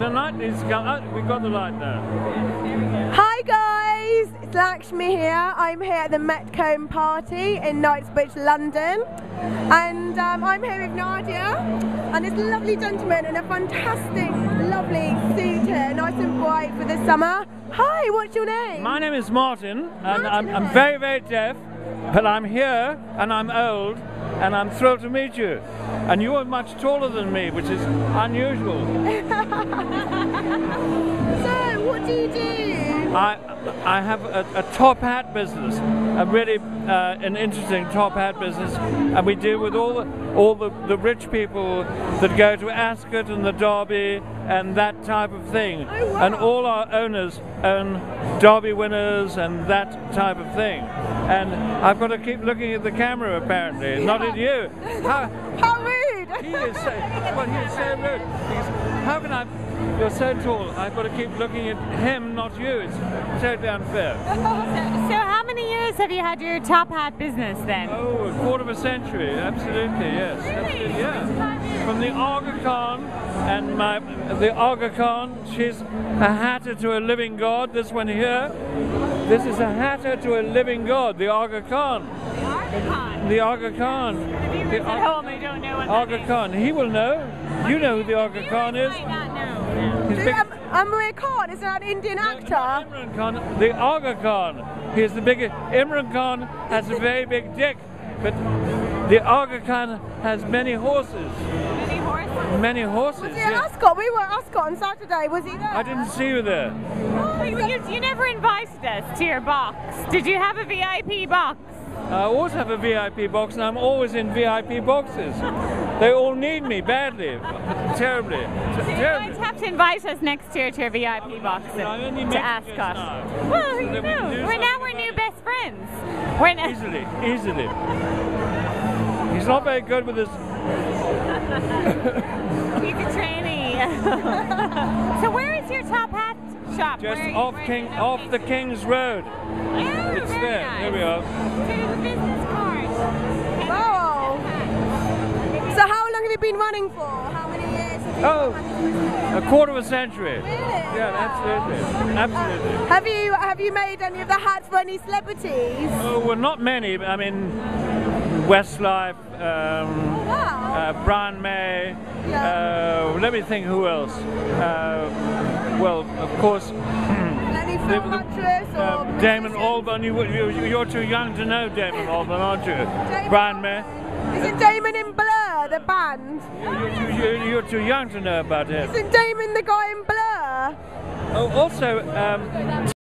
The light is got. Uh, we've got the light now. Hi guys, it's Lakshmi here. I'm here at the Motcomb party in Knightsbridge, London, and um, I'm here with Nadia and this lovely gentleman in a fantastic, lovely suit here, nice and bright for the summer. Hi, what's your name? My name is Martin, and I'm, I'm very, very deaf, but I'm here and I'm old, and I'm thrilled to meet you. And you are much taller than me, which is unusual. So, what do you do? I I have a, a top hat business, a really uh, an interesting top hat business, and we deal with all the all the, the rich people that go to Ascot and the Derby and that type of thing, Oh, wow. and all our owners own Derby winners and that type of thing. And I've got to keep looking at the camera apparently, not at you. How, How! He is so well. He is so rude. Because how can I? You're so tall. I've got to keep looking at him, not you. It's totally unfair. So, how many years have you had your top hat business then? Oh, a quarter of a century. Absolutely, yes. Absolutely, yeah. From the Aga Khan and my the Aga Khan. She's a hatter to a living god. This one here. This is a hatter to a living god. The Aga Khan. Archon. The Aga Khan. Viewers The at Aga- home, I don't know what Aga. Khan. He will know. You know who the Aga Khan is. Might not know. He's big- Aamir Khan is an Indian actor. Not Imran Khan, the Aga Khan. He's the biggest. Imran Khan has a very big dick, but the Aga Khan has many horses. Many horses. Many horses. Was he at Yeah. Ascot? We were at Ascot on Saturday. Was he there? I didn't see you there. Oh, you, you, you never invited us to your box. Did you have a VIP box? I always have a VIP box, and I'm always in VIP boxes. They all need me badly, terribly, So terribly. to have to invite us next year to your VIP box to ask you us. now. Well, So you that we we're now we're new best friends. We're now, Easily, easily. He's not very good with his. shop? Just Where- off where- King, okay. off the King's Road. Oh, It's very there. nice. Here we are. So there's a business card. Wow. So how long have you been running for? How many years have you Oh. been running this business? A quarter of a century. Really? Yeah, absolutely. Absolutely. Have you have you made any of the hats for any celebrities? Oh, well, not many. but I mean, Westlife, um, Wow. uh, Brian May. Yeah. Uh, let me think who else. Well, of course, any the- film the- actress or uh, Damon? Albarn. You, you, you're too young to know Damon Albarn, aren't you? Damon Brian May. Is it Damon in Blur, the band? You're too, you're, you're too young to know about him. Isn't Damon the guy in Blur? Oh, also, um,